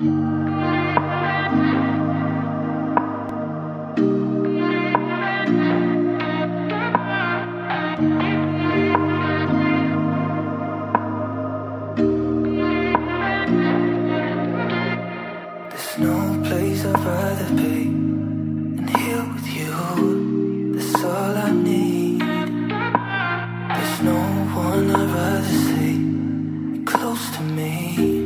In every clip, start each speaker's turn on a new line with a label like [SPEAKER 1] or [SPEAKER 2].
[SPEAKER 1] No place I'd rather be than here with you. That's all I need. There's no one I'd rather see close to me.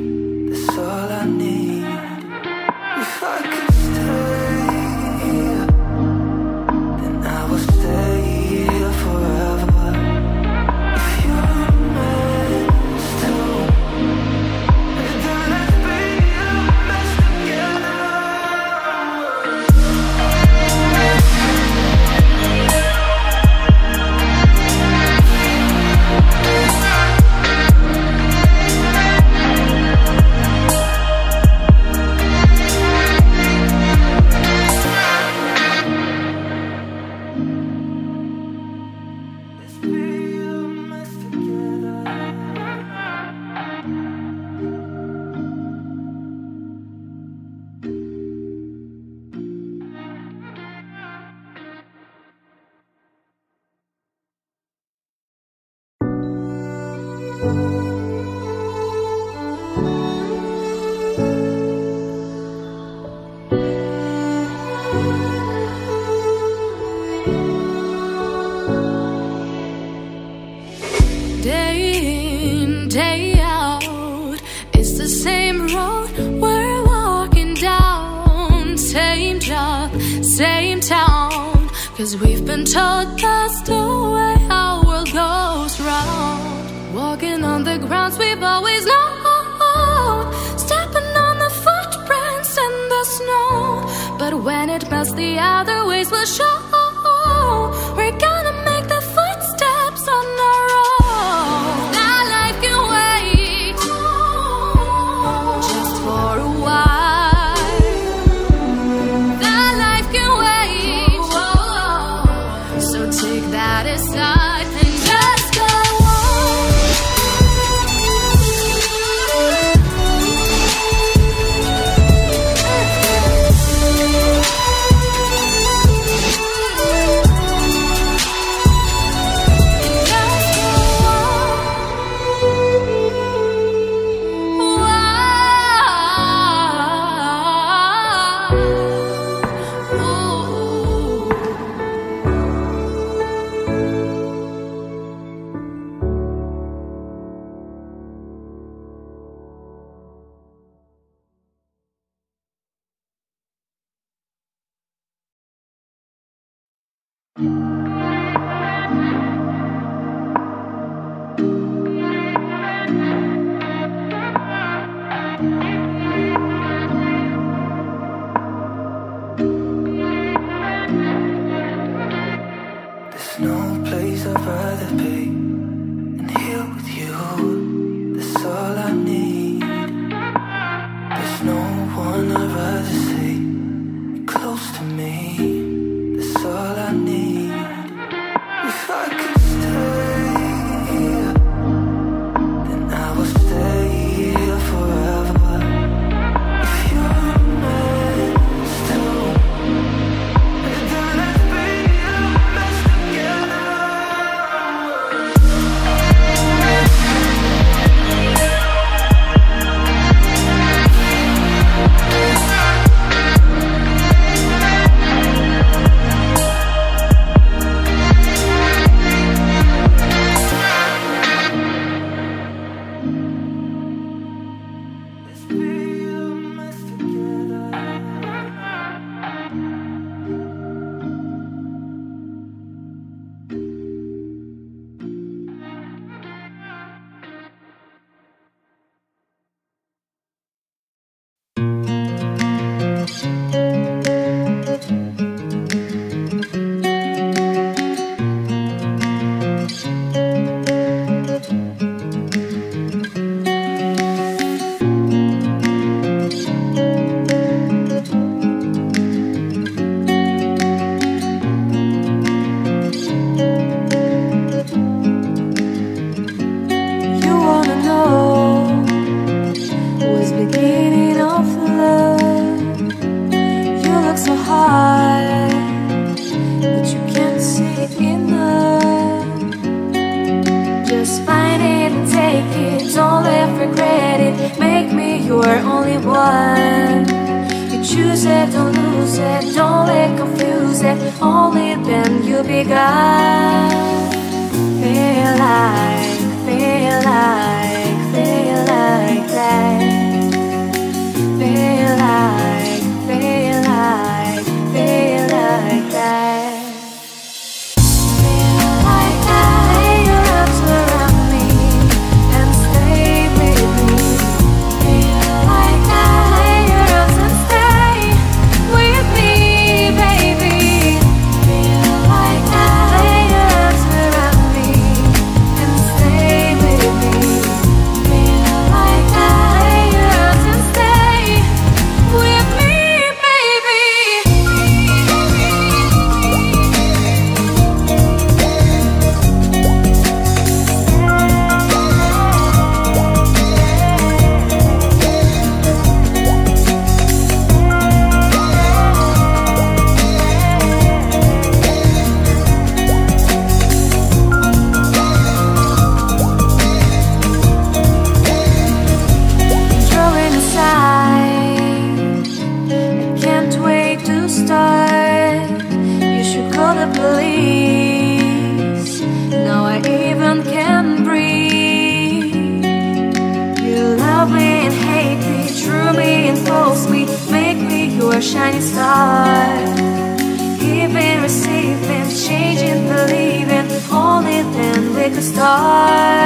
[SPEAKER 2] Same road we're walking down. Same job, same town. Cause we've been told that's the way our world goes round. Walking on the grounds we've always known. Stepping on the footprints in the snow. But when it melts, the other ways will show. There's Just find it and
[SPEAKER 1] take it. Don't let regret it Make me
[SPEAKER 2] your only one. You choose it, don't lose it. Don't let confuse it. Only then you'll be God. Feel like, feel like, feel like that. Feel like Start. stars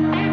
[SPEAKER 1] There's